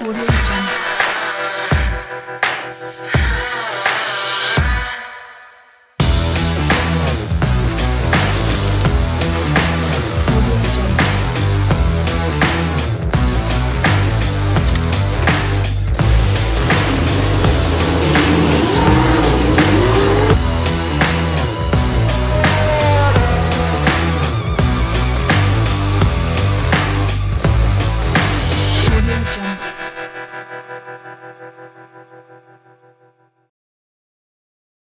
我的意见